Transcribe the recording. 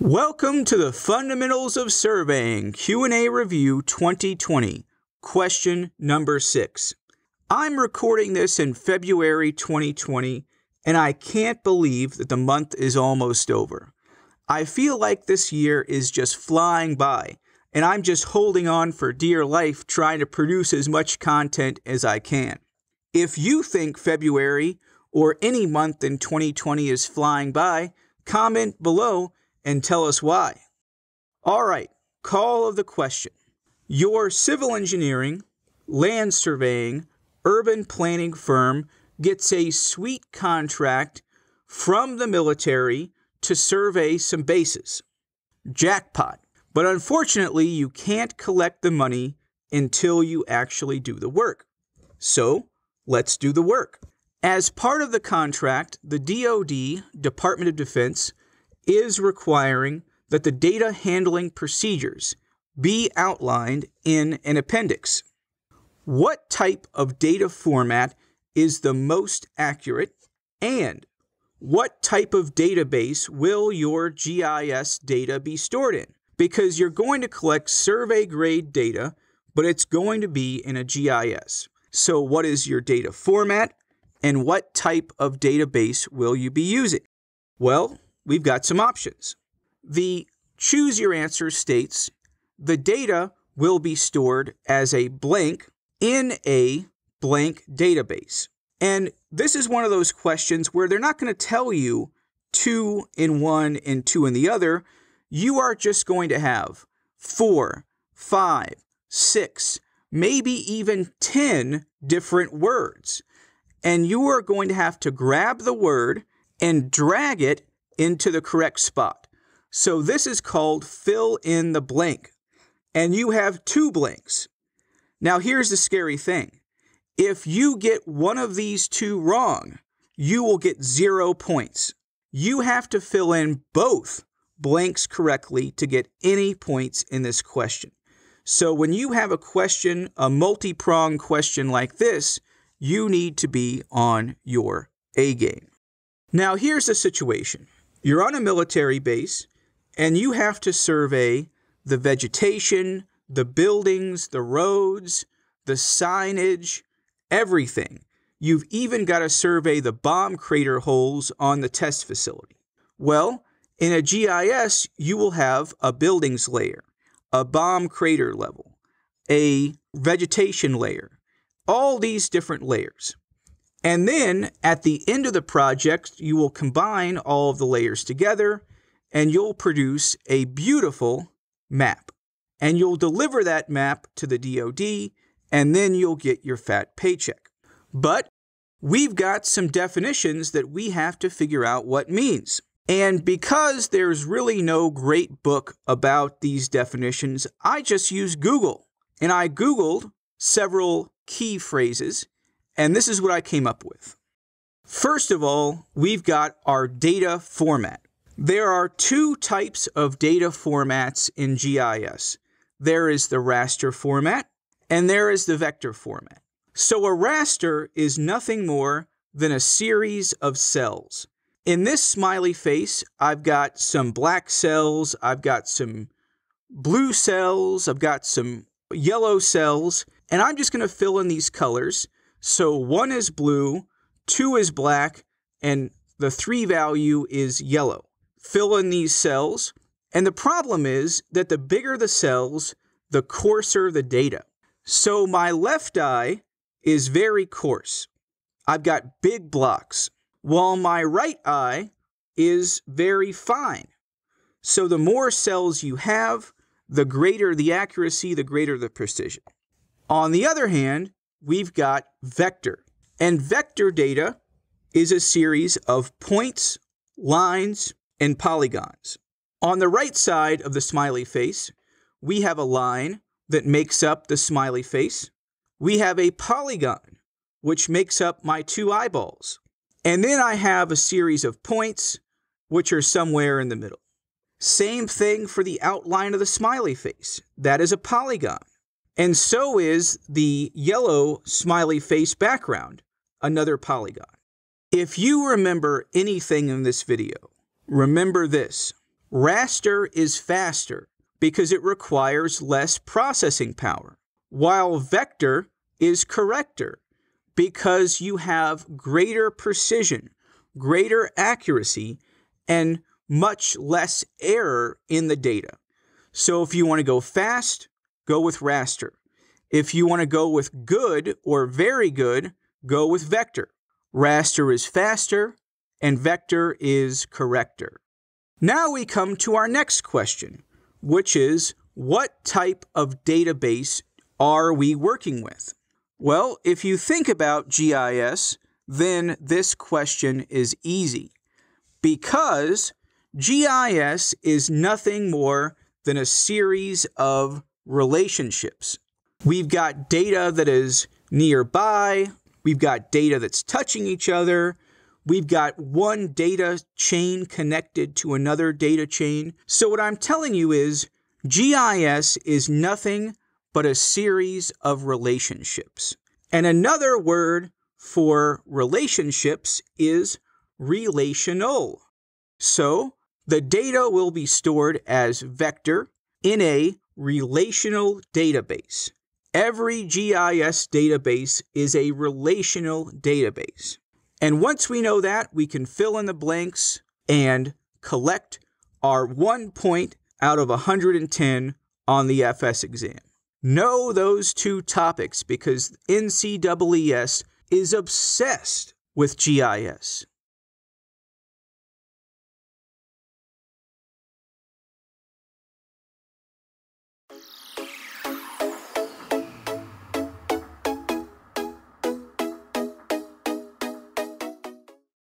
Welcome to the Fundamentals of Surveying Q&A Review 2020, question number 6. I'm recording this in February 2020 and I can't believe that the month is almost over. I feel like this year is just flying by and I'm just holding on for dear life trying to produce as much content as I can. If you think February or any month in 2020 is flying by, comment below and tell us why. All right, call of the question. Your civil engineering, land surveying, urban planning firm gets a sweet contract from the military to survey some bases. Jackpot. But unfortunately, you can't collect the money until you actually do the work. So, let's do the work. As part of the contract, the DoD, Department of Defense, is requiring that the data handling procedures be outlined in an appendix. What type of data format is the most accurate and what type of database will your GIS data be stored in? Because you're going to collect survey grade data, but it's going to be in a GIS. So, what is your data format and what type of database will you be using? Well, we've got some options. The choose your answer states the data will be stored as a blank in a blank database. And this is one of those questions where they're not going to tell you two in one and two in the other. You are just going to have four, five, six, maybe even 10 different words. And you are going to have to grab the word and drag it into the correct spot. So this is called fill in the blank. And you have two blanks. Now here's the scary thing. If you get one of these two wrong, you will get zero points. You have to fill in both blanks correctly to get any points in this question. So when you have a question, a multi-pronged question like this, you need to be on your A game. Now here's the situation. You're on a military base and you have to survey the vegetation, the buildings, the roads, the signage, everything. You've even got to survey the bomb crater holes on the test facility. Well, in a GIS, you will have a buildings layer, a bomb crater level, a vegetation layer, all these different layers. And then at the end of the project, you will combine all of the layers together and you'll produce a beautiful map. And you'll deliver that map to the DoD and then you'll get your fat paycheck. But we've got some definitions that we have to figure out what means. And because there's really no great book about these definitions, I just used Google. And I Googled several key phrases and this is what I came up with. First of all, we've got our data format. There are two types of data formats in GIS. There is the raster format and there is the vector format. So a raster is nothing more than a series of cells. In this smiley face, I've got some black cells, I've got some blue cells, I've got some yellow cells, and I'm just going to fill in these colors so one is blue, two is black, and the three value is yellow. Fill in these cells. And the problem is that the bigger the cells, the coarser the data. So my left eye is very coarse. I've got big blocks, while my right eye is very fine. So the more cells you have, the greater the accuracy, the greater the precision. On the other hand, we've got vector. And vector data is a series of points, lines, and polygons. On the right side of the smiley face, we have a line that makes up the smiley face. We have a polygon, which makes up my two eyeballs. And then I have a series of points, which are somewhere in the middle. Same thing for the outline of the smiley face. That is a polygon. And so is the yellow smiley face background, another polygon. If you remember anything in this video, remember this. Raster is faster because it requires less processing power, while vector is corrector because you have greater precision, greater accuracy, and much less error in the data. So if you want to go fast, go with raster. If you want to go with good or very good, go with vector. Raster is faster and vector is corrector. Now we come to our next question, which is what type of database are we working with? Well, if you think about GIS, then this question is easy because GIS is nothing more than a series of relationships. We've got data that is nearby, we've got data that's touching each other, we've got one data chain connected to another data chain. So, what I'm telling you is GIS is nothing but a series of relationships. And another word for relationships is relational. So the data will be stored as vector in a relational database. Every GIS database is a relational database. And once we know that, we can fill in the blanks and collect our one point out of 110 on the FS exam. Know those two topics because NCEES is obsessed with GIS.